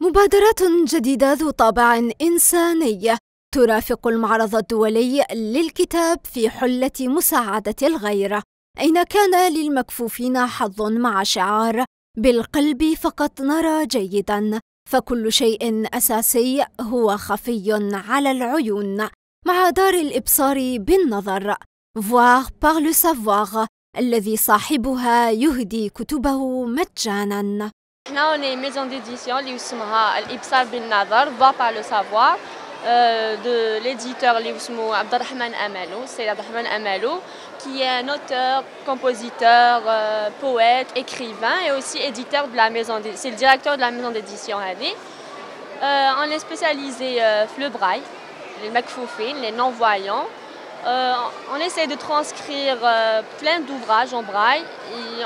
مبادرات جديدة ذو طابع إنساني ترافق المعرض الدولي للكتاب في حلة مساعدة الغير. أين كان للمكفوفين حظ مع شعار؟ بالقلب فقط نرى جيدا فكل شيء أساسي هو خفي على العيون مع دار الإبصار بالنظر. Voir par le savoir الذي صاحبها يهدي كتبه مجانا. Là, on est une maison d'édition, l'Ibsar bin Nadar, va par le savoir, euh, de l'éditeur l'Ibsmou Abdelrahman Amalou. C'est Abdelrahman Amalou qui est un auteur, compositeur, euh, poète, écrivain et aussi éditeur de la maison d'édition. C'est le directeur de la maison d'édition Hadi. Euh, on est spécialisé euh, le braille, les makfoufines, les non-voyants. Euh, on essaie de transcrire euh, plein d'ouvrages en braille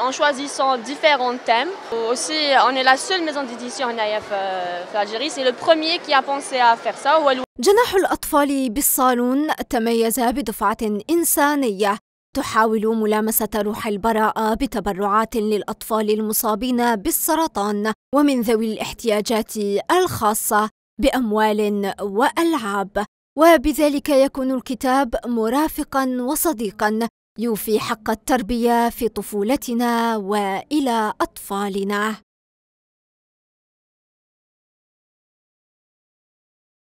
en choisissant différents thèmes. Aussi, on est la seule maison d'édition en AIF في Algérie. C'est le premier qui a pensé à faire ça. جناح الأطفال بالصالون تميز بدفعة إنسانية تحاول ملامسة روح البراءة بتبرعات للأطفال المصابين بالسرطان ومن ذوي الاحتياجات الخاصة بأموال وألعاب وبذلك يكون الكتاب مرافقا وصديقا يوفي حق التربية في طفولتنا وإلى أطفالنا.